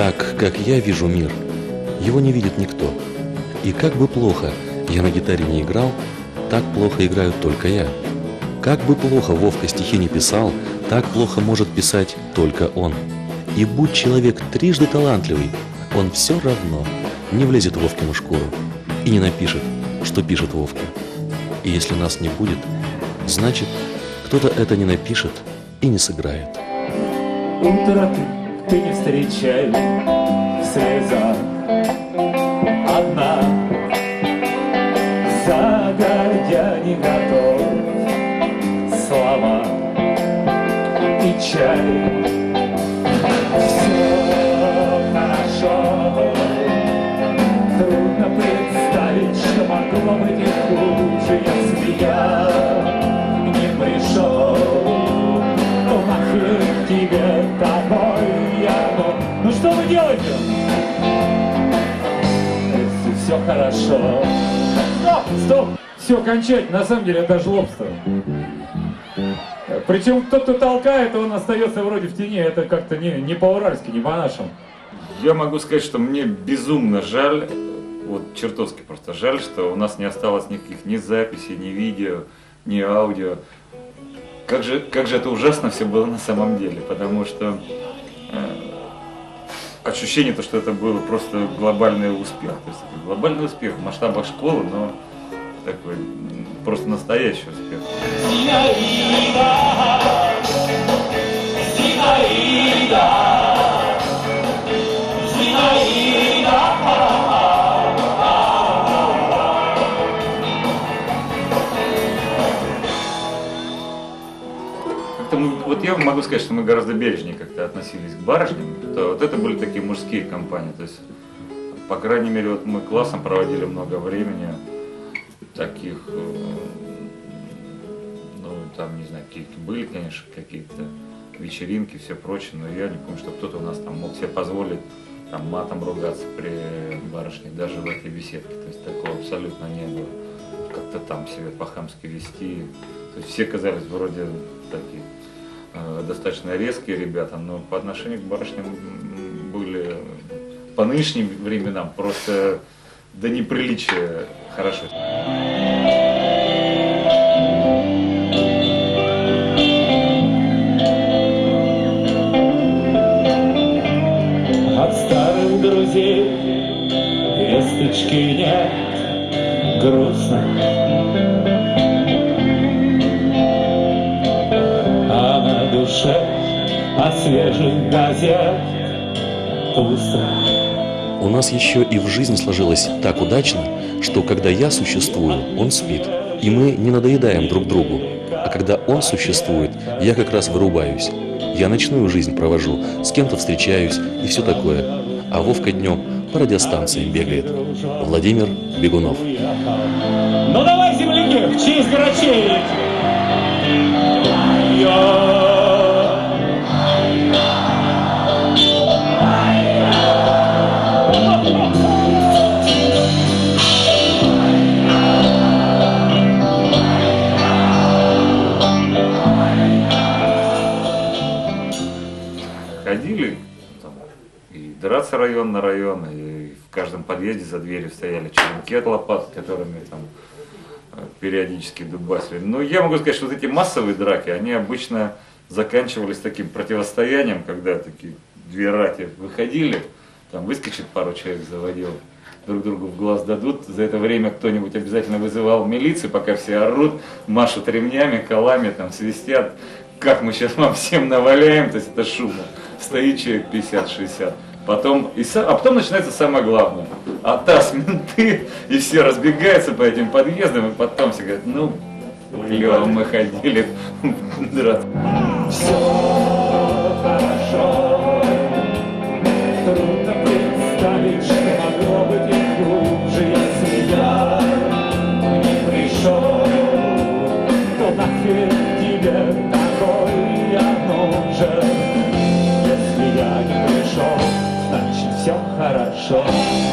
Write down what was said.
Так, как я вижу мир, его не видит никто. И как бы плохо я на гитаре не играл, так плохо играю только я. Как бы плохо Вовка стихи не писал, так плохо может писать только он. И будь человек трижды талантливый, он все равно не влезет в Вовкину шкуру и не напишет, что пишет Вовка. И если нас не будет, значит, кто-то это не напишет и не сыграет. Утро ты, ты не встречай в слезах одна Загордя не готов слова и чай что вы делаете? Если все хорошо Стоп, стоп! Все, кончать, на самом деле это жлобство. Причем тот, кто толкает, он остается вроде в тени, это как-то не, не по-уральски, не по-нашему. Я могу сказать, что мне безумно жаль, вот чертовски просто жаль, что у нас не осталось никаких ни записей, ни видео, ни аудио. Как же, как же это ужасно все было на самом деле, потому что ощущение то, что это был просто глобальный успех. То есть глобальный успех в масштабах школы, но такой просто настоящий успех. Как-то мы- вот я могу сказать, что мы гораздо бережнее как-то относились к барышням. То вот это были такие мужские компании. То есть, по крайней мере, вот мы классом проводили много времени таких, э, ну, там, не знаю, какие были, конечно, какие-то вечеринки, все прочее, но я не помню, что кто-то у нас там мог себе позволить там матом ругаться при барышне, даже в этой беседке. То есть такого абсолютно не было. Как-то там себя по-хамски вести. То есть все казались вроде такие э, достаточно резкие ребята, но по отношению к барышням были по нынешним временам просто до неприличия хорошо. Свежих газет пусто. У нас еще и в жизни сложилось так удачно, что когда я существую, он спит, и мы не надоедаем друг другу. А когда он существует, я как раз вырубаюсь. Я ночную жизнь провожу, с кем-то встречаюсь и все такое. А Вовка днем по радиостанциям бегает. Владимир Бегунов. Ну давай, земляки, в честь грачей! Ходили там, и драться район на район, и в каждом подъезде за дверью стояли черенки от лопат, которыми там э, периодически дубасили. Но я могу сказать, что вот эти массовые драки, они обычно заканчивались таким противостоянием, когда такие две рати выходили, там выскочит пару человек, заводил, друг другу в глаз дадут. За это время кто-нибудь обязательно вызывал милицию, пока все орут, машут ремнями, колами, там свистят. Как мы сейчас вам всем наваляем, то есть это шумно. Стоит человек 50-60. Потом, и, а потом начинается самое главное. А таз менты, и все разбегаются по этим подъездам, и потом все говорят, ну, мы ходили драться. хорошо. Если я